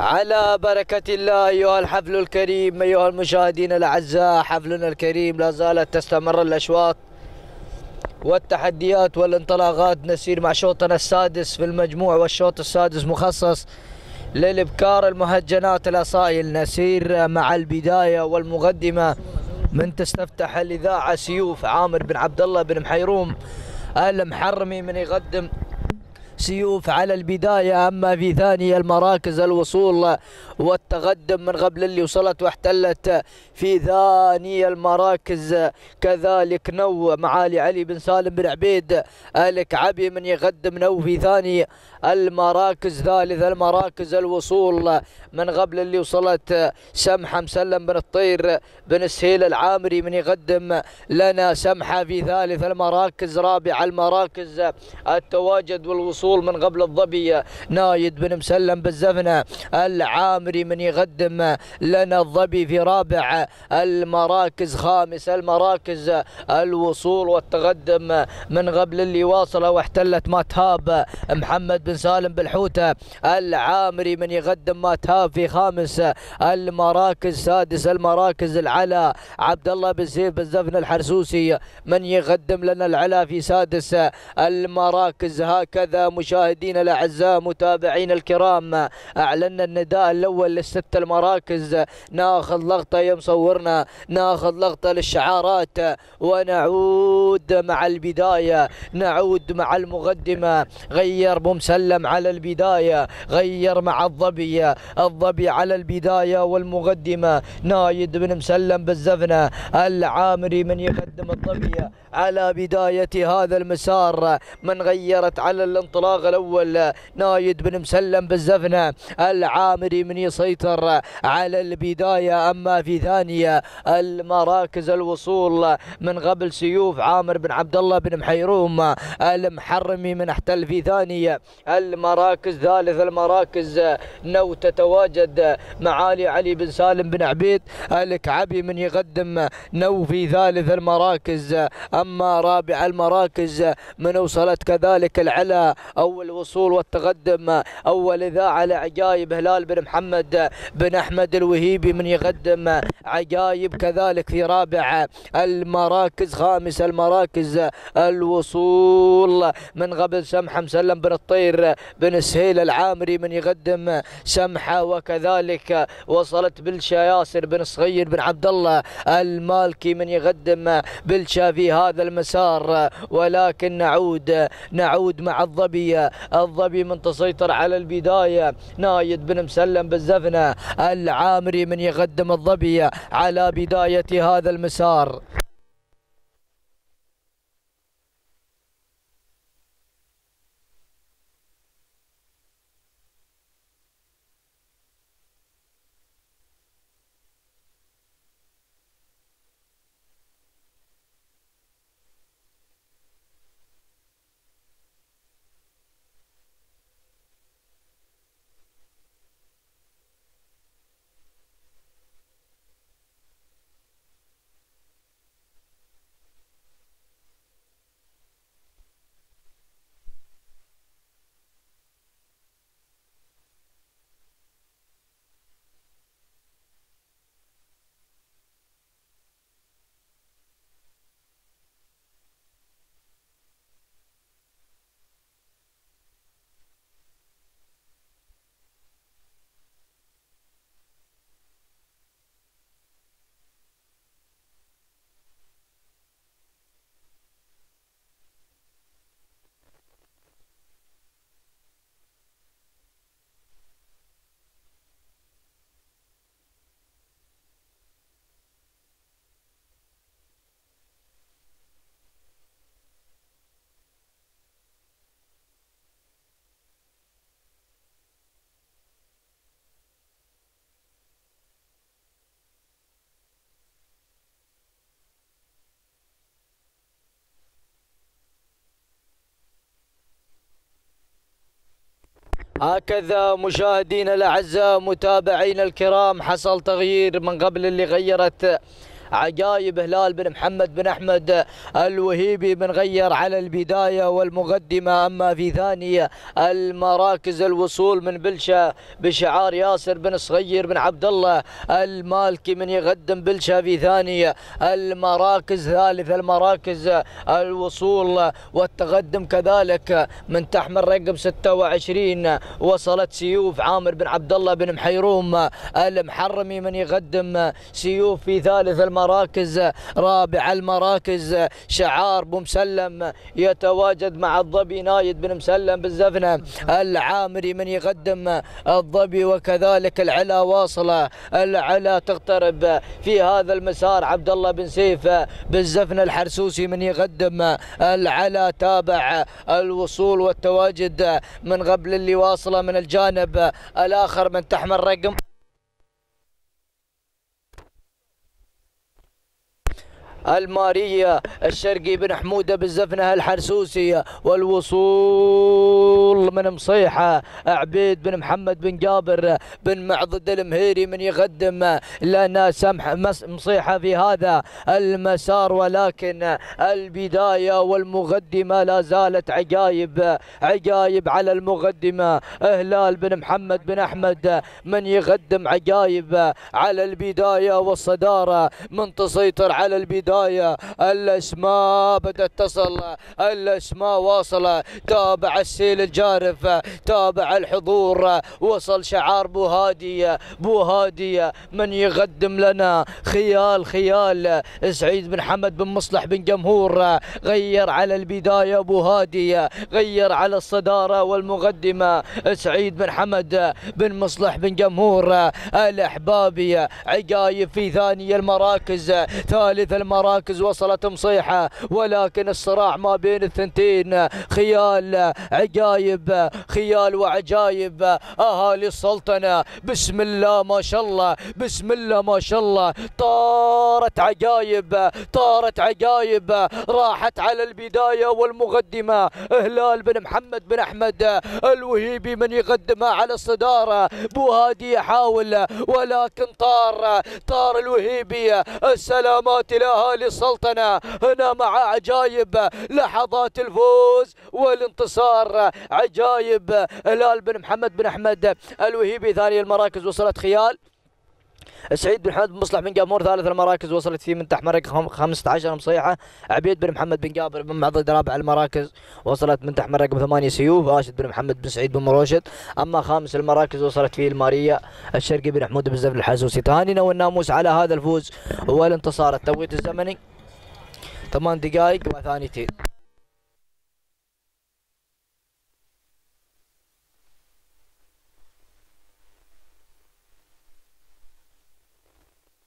على بركة الله أيها الحفل الكريم أيها المشاهدين الأعزاء حفلنا الكريم لا زالت تستمر الأشواط والتحديات والانطلاقات. نسير مع شوطنا السادس في المجموع والشوط السادس مخصص للإبكار المهجنات الأصائل. نسير مع البداية والمقدمة من تستفتح الإذاعة سيوف عامر بن عبد الله بن محيروم المحرمي من يقدم سيوف على البداية أما في ثاني المراكز الوصول والتقدم من قبل اللي وصلت واحتلت في ثاني المراكز. كذلك نو معالي علي بن سالم بن عبيد الكعبي من يقدم نو في ثاني المراكز ثالث المراكز الوصول من قبل اللي وصلت سمحة مسلم بن الطير بن سهيل العامري من يقدم لنا سمحة في ثالث المراكز. رابع المراكز التواجد والوصول من قبل الظبي نايد بن مسلم بالزفنة العامري من يقدم لنا الظبي في رابع المراكز. خامس المراكز الوصول والتقدم من قبل اللي واصل واحتلت ماتهاب محمد بن سالم بالحوتة العامري من يقدم ماتهاب في خامس المراكز سادس المراكز العلا عبد الله بن سيف بالزفن الحرسوسي من يقدم لنا العلا في سادس المراكز هكذا مشاهدينا الأعزاء متابعين الكرام اعلنا النداء الأول للست المراكز ناخذ لقطة يا مصورنا ناخذ لقطة للشعارات ونعود مع البداية نعود مع المقدمة غير بمسلم على البداية غير مع الظبي. الظبي على البداية والمقدمة. نايد بن مسلم بالزفنة. العامري من يقدم الظبي على بداية هذا المسار. من غيرت على الانطلاق الأول. نايد بن مسلم بالزفنة. العامري من يسيطر على البداية. أما في ثانية المراكز الوصول. من قبل سيوف عامر بن عبد الله بن محيروم. المحرمي من أحتل في ثانية. المراكز ثالث المراكز نو تتواجد معالي علي بن سالم بن عبيد الكعبي من يقدم نو في ثالث المراكز. أما رابع المراكز من وصلت كذلك العلا أول وصول والتقدم أول إذاعة لعجايب هلال بن محمد بن أحمد الوهيبي من يقدم عجايب كذلك في رابع المراكز. خامس المراكز الوصول من قبل سمحة مسلم بن الطير بن سهيل العامري من يقدم سمحه وكذلك وصلت بلشا ياسر بن صغير بن عبد الله المالكي من يقدم بلشا في هذا المسار. ولكن نعود نعود مع الظبي. الظبي من تسيطر على البداية. نايد بن مسلم بالزفنه العامري من يقدم الظبي على بداية هذا المسار. هكذا مشاهدينا الأعزاء متابعينا الكرام حصل تغيير من قبل اللي غيرت عجايب هلال بن محمد بن أحمد الوهيبي بنغير على البداية والمقدمة أما في ثانية المراكز الوصول من بلشة بشعار ياسر بن صغير بن عبد الله المالكي من يقدم بلشة في ثانية المراكز ثالث المراكز الوصول والتقدم كذلك من تحمل رقم 26 وصلت سيوف عامر بن عبد الله بن محيروم المحرمي من يقدم سيوف في ثالث المراكز. رابع. المراكز شعار بمسلم يتواجد مع الظبي نايد بن مسلم بالزفنة العامري من يقدم الظبي وكذلك العلا واصلة. العلا تقترب في هذا المسار عبد الله بن سيف بالزفنة الحرسوسي من يقدم العلا تابع الوصول والتواجد من قبل اللي واصلة من الجانب الآخر من تحمل رقم. المارية الشرقي بن حمودة بالزفنة الحرسوسي والوصول من مصيحة عبيد بن محمد بن جابر بن معضد المهيري من يقدم لنا سمح مصيحة في هذا المسار ولكن البداية والمقدمة لا زالت عجايب عجايب على المقدمة. هلال بن محمد بن أحمد من يقدم عجايب على البداية والصدارة من تسيطر على البداية. البداية الأسماء بدأت تصل الأسماء واصلة. تابع السيل الجارف تابع الحضور. وصل شعار بو هادي بو هادي. من يقدم لنا؟ خيال خيال. سعيد بن حمد بن مصلح بن جمهور. غير على البداية بو هادي غير على الصدارة والمقدمة. سعيد بن حمد بن مصلح بن جمهور. الأحبابي عجايب في ثاني المراكز. ثالث المراكز. المراكز وصلت مصيحة ولكن الصراع ما بين الثنتين. خيال عجايب خيال وعجايب. أهالي السلطنة بسم الله ما شاء الله بسم الله ما شاء الله. طارت عجايب طارت عجايب. راحت على البداية والمقدمة. هلال بن محمد بن أحمد الوهيبي من يقدمها على الصدارة. بوهادي يحاول ولكن طار طار الوهيبي. السلامات إلى أهالي السلطنة هنا مع عجايب لحظات الفوز والانتصار. عجايب هلال بن محمد بن أحمد الوهيبي ثاني المراكز وصلت خيال. سعيد بن حمد مصلح بن جامور ثالث المراكز وصلت فيه من تحت مرق 15 مصيحه عبيد بن محمد بن جابر بن معضد رابع المراكز وصلت من تحت رقم ثمانية سيوف. راشد بن محمد بن سعيد بن مروشد أما خامس المراكز وصلت فيه المارية الشرقي بن حمود بن زفر الحاسوسي ثاني والناموس على هذا الفوز والانتصار. التوقيت الزمني ثمان دقائق وثانيتين.